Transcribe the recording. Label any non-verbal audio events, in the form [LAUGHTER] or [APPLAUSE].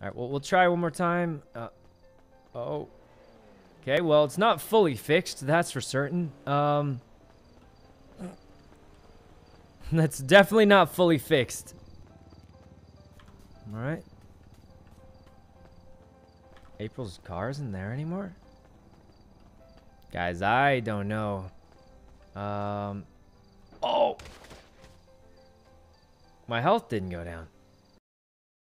All right, well, we'll try one more time. Uh, oh. Okay, well, it's not fully fixed, that's for certain. Um, [LAUGHS] that's definitely not fully fixed. All right. April's car isn't there anymore? Guys, I don't know. Um, oh! My health didn't go down.